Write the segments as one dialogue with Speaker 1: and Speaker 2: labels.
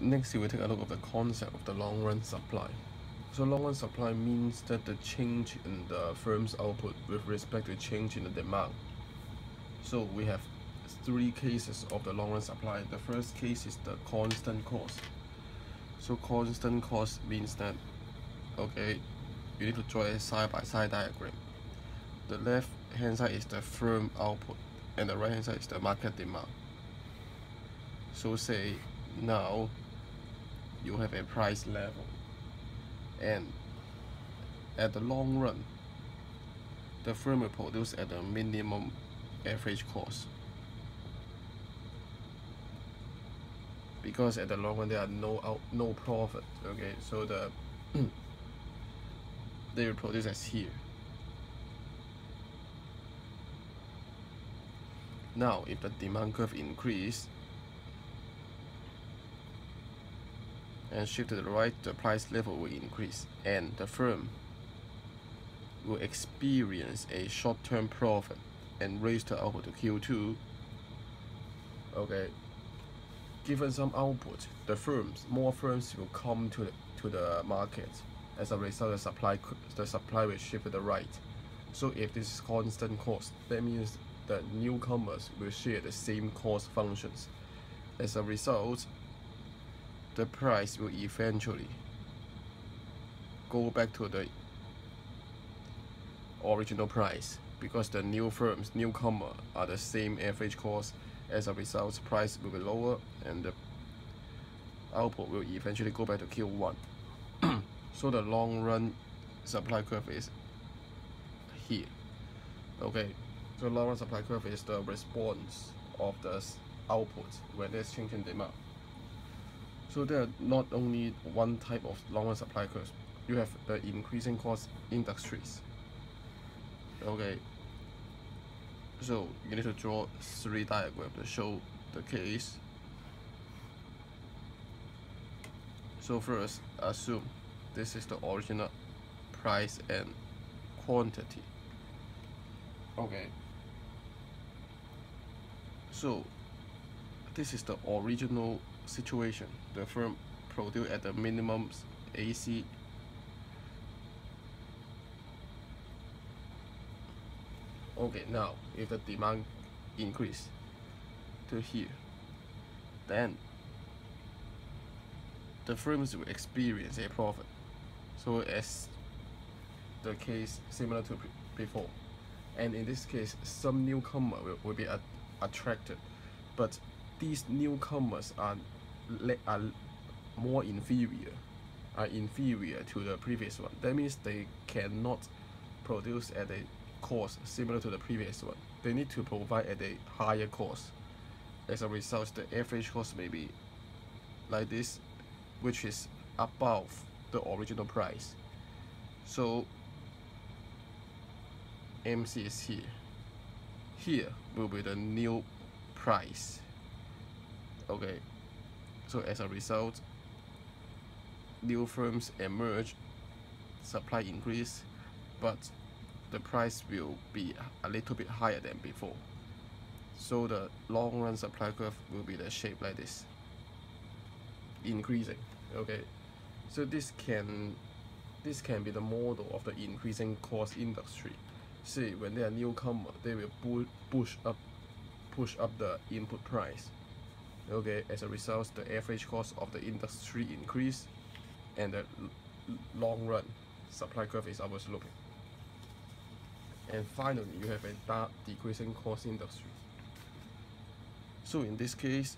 Speaker 1: next we will take a look at the concept of the long run supply. So long run supply means that the change in the firm's output with respect to change in the demand. So we have three cases of the long run supply. The first case is the constant cost. So constant cost means that okay, you need to draw a side by side diagram. The left hand side is the firm output and the right hand side is the market demand. So say now you have a price level. And at the long run the firm will produce at the minimum average cost. Because at the long run there are no out no profit okay? So the they will produce as here. Now if the demand curve increase and shift to the right, the price level will increase and the firm will experience a short-term profit and raise the output to Q2. Okay, given some output, the firms, more firms will come to the, to the market. As a result, the supply, the supply will shift to the right. So if this is constant cost, that means that newcomers will share the same cost functions. As a result, the price will eventually go back to the original price because the new firms, newcomer, are the same average cost. As a result, price will be lower and the output will eventually go back to Q1. so the long run supply curve is here. Okay, so long run supply curve is the response of the output when there's change in demand. So there are not only one type of long-run supply curves. You have the increasing cost industries. Okay. So you need to draw three diagrams to show the case. So first, assume this is the original price and quantity. Okay. So this is the original situation, the firm produce at the minimum AC Okay, now if the demand increase to here, then the firms will experience a profit. So as the case similar to before, and in this case, some newcomer will, will be attracted, but these newcomers are are more inferior are inferior to the previous one. That means they cannot produce at a cost similar to the previous one. They need to provide at a higher cost. As a result the average cost may be like this which is above the original price. So MC is here. Here will be the new price. Okay so as a result, new firms emerge, supply increase, but the price will be a little bit higher than before. So the long run supply curve will be the shape like this, increasing. Okay, so this can this can be the model of the increasing cost industry. See, when they are newcomer, they will push up push up the input price okay as a result the average cost of the industry increase and the long run supply curve is upward sloping and finally you have a dark decreasing cost industry. So in this case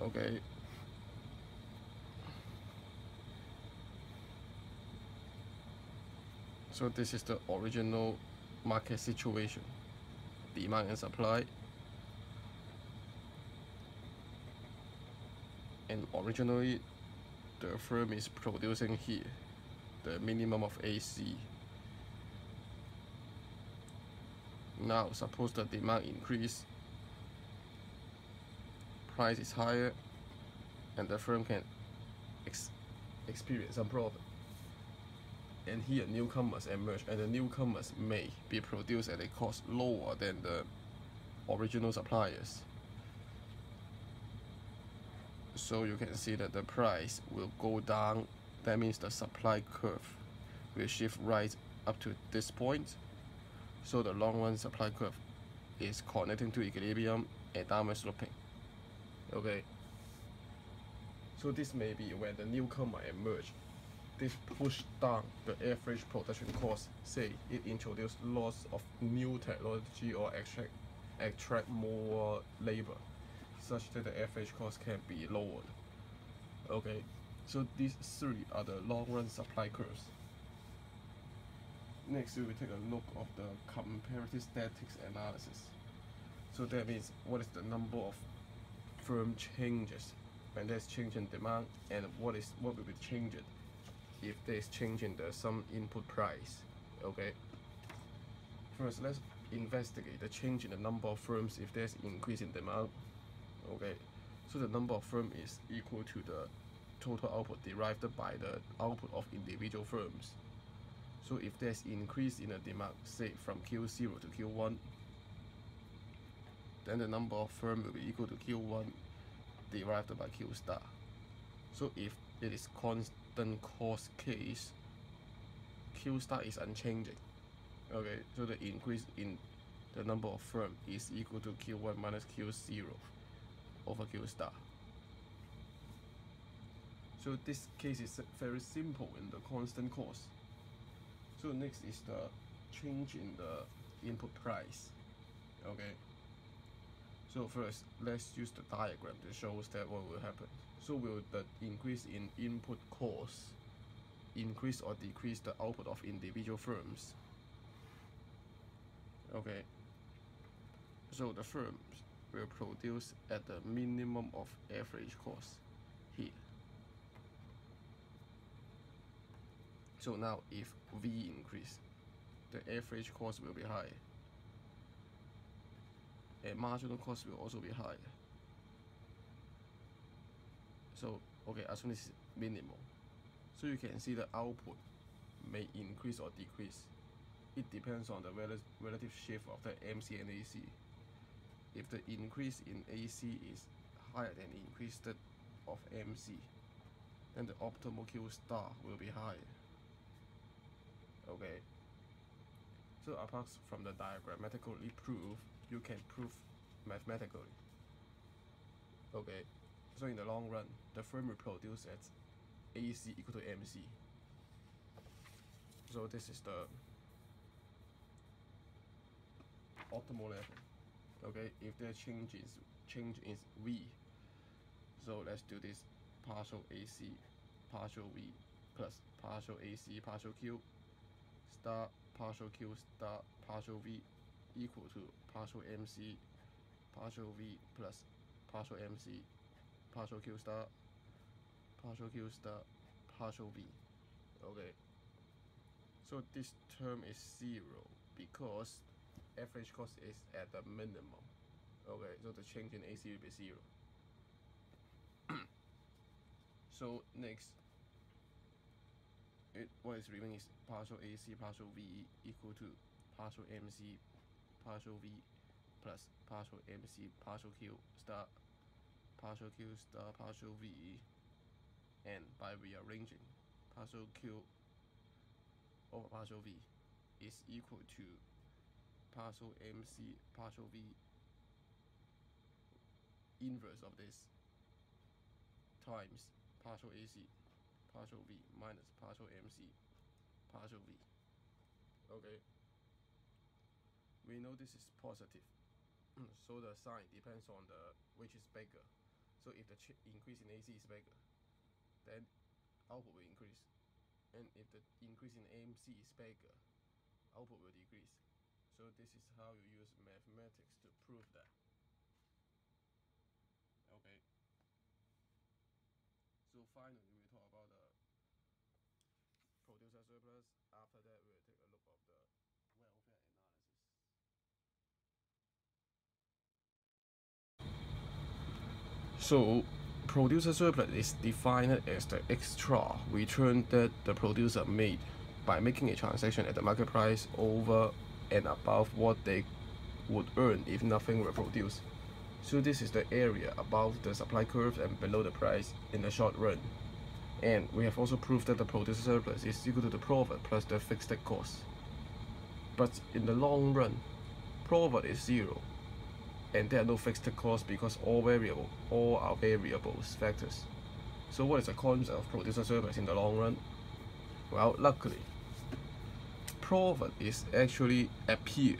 Speaker 1: okay. So this is the original market situation demand and supply and originally the firm is producing here the minimum of AC now suppose the demand increase price is higher and the firm can ex experience some profit and here newcomers emerge and the newcomers may be produced at a cost lower than the original suppliers. So you can see that the price will go down. That means the supply curve will shift right up to this point. So the long run supply curve is connecting to equilibrium and downward sloping. Okay. So this may be when the newcomer emerge this push down the average production cost say it introduce lots of new technology or extract extract more labor such that the average cost can be lowered. Okay so these three are the long run supply curves. Next we will take a look of the comparative statics analysis. So that means what is the number of firm changes? When there's change in demand and what is what will be changed if there's change in the some input price okay? First let's investigate the change in the number of firms if there's increase in demand okay? So the number of firm is equal to the total output derived by the output of individual firms. So if there's increase in the demand say from q0 to q1 then the number of firm will be equal to q1 derived by q star. So if it is constant cost case q star is unchanging. Okay so the increase in the number of firm is equal to q1 minus q0 over q star so this case is very simple in the constant cost so next is the change in the input price. Okay. So first let's use the diagram that shows that what will happen so will the increase in input cost increase or decrease the output of individual firms? Okay. So the firms will produce at the minimum of average cost here. So now if V increase the average cost will be high. And marginal cost will also be high so okay assume this is minimal so you can see the output may increase or decrease it depends on the rel relative shift of the MC and AC. If the increase in AC is higher than the increase of MC, then the optimal Q star will be higher. Okay. So apart from the diagrammatically proof, you can prove mathematically. Okay. So in the long run, the firm will produce at AC equal to MC. So this is the optimal level okay if the change is change is v so let's do this partial AC partial V plus partial AC partial Q star partial Q star partial V equal to partial MC partial V plus partial MC partial Q star partial Q star partial V okay. So this term is zero because average cost is at the minimum. Okay, so the change in AC will be zero. so next, it what is remaining is partial AC partial V equal to partial MC partial V plus partial MC partial Q star partial Q star partial V and by rearranging partial Q over partial V is equal to partial MC partial V inverse of this times partial AC partial V minus partial MC partial V. Okay. We know this is positive. so the sign depends on the which is bigger. So if the increase in AC is bigger, then output will increase. And if the increase in MC is bigger, output will decrease. So this is how you use mathematics to prove that. Okay. So finally, we talk about the producer surplus. After that, we'll take a look of the welfare analysis. So producer surplus is defined as the extra return that the producer made by making a transaction at the market price over and above what they would earn if nothing were produced. So this is the area above the supply curve and below the price in the short run. And we have also proved that the producer surplus is equal to the profit plus the fixed cost. But in the long run, profit is zero. And there are no fixed costs because all variable, all are variables factors. So what is the concept of producer surplus in the long run? Well, luckily, profit is actually appear.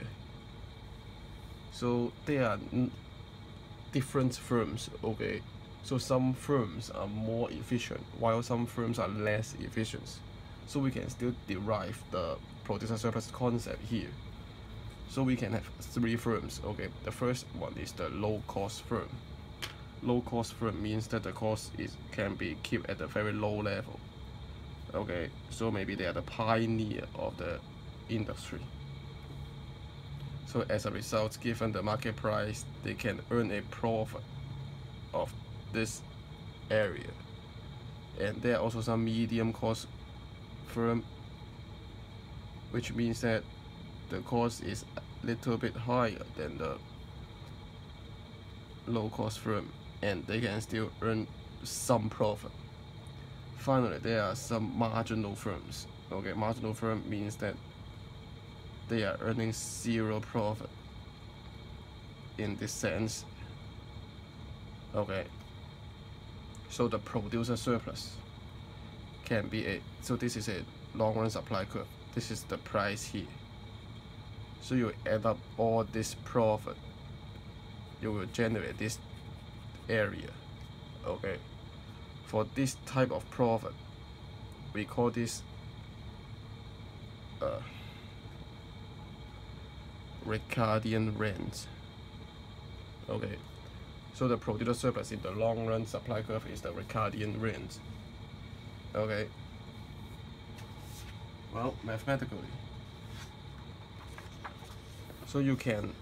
Speaker 1: So there are different firms, okay? So some firms are more efficient while some firms are less efficient. So we can still derive the producer surplus concept here. So we can have three firms, okay? The first one is the low cost firm low cost firm means that the cost is can be kept at a very low level. Okay so maybe they are the pioneer of the industry. So as a result given the market price they can earn a profit of this area. And there are also some medium cost firm which means that the cost is a little bit higher than the low cost firm and they can still earn some profit. Finally, there are some marginal firms. Okay, marginal firm means that they are earning zero profit in this sense. Okay, so the producer surplus can be a, so this is a long run supply curve. This is the price here. So you add up all this profit, you will generate this area okay? For this type of profit we call this uh, Ricardian rent okay? So the producer surplus in the long run supply curve is the Ricardian rent okay? Well mathematically so you can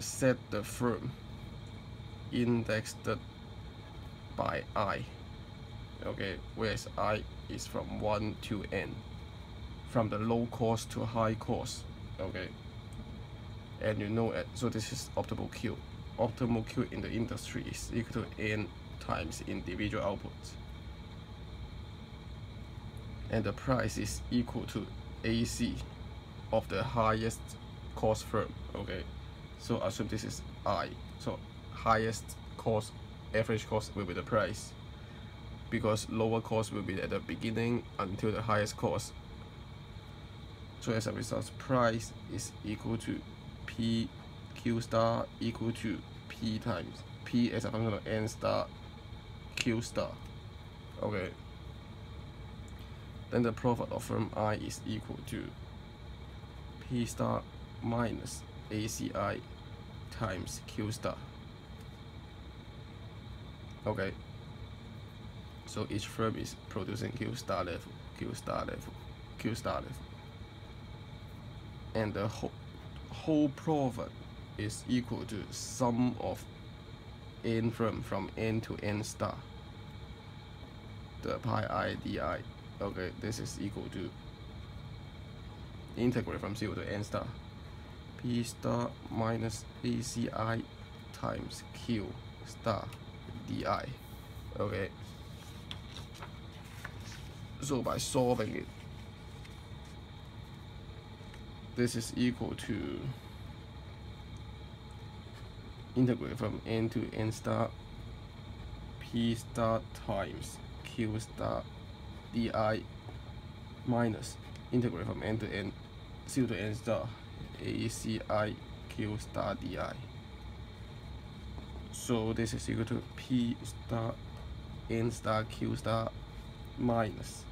Speaker 1: set the firm indexed by i. Okay whereas i is from 1 to n. From the low cost to high cost. Okay. And you know it so this is optimal q. Optimal q in the industry is equal to n times individual outputs. And the price is equal to AC of the highest cost firm okay so assume this is I. So highest cost average cost will be the price. Because lower cost will be at the beginning until the highest cost so as a result price is equal to p q star equal to p times. P as a function of n star q star. Okay. Then the profit of firm i is equal to p star minus aci times q star. Okay. So each firm is producing Q star level Q star level Q star level. And the whole, whole profit is equal to sum of n firm from n to n star. The pi i di okay this is equal to integrate from 0 to n star. P star minus aci times q star di okay. So by solving it this is equal to integrate from n to n star p star times q star di minus integrate from n to n 0 to n star eh, aci q star di so this is equal to P star N star Q star minus.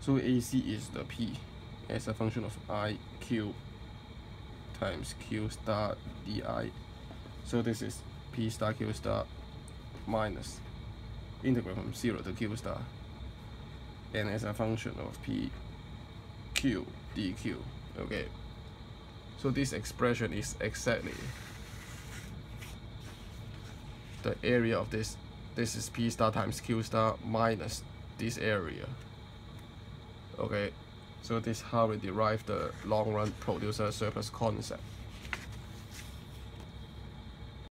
Speaker 1: So AC is the P as a function of I Q times Q star DI. So this is P star Q star minus integral from 0 to Q star and as a function of P Q dq. Okay. So this expression is exactly the area of this. This is P star times Q star minus this area. Okay, so this is how we derive the long run producer surplus concept.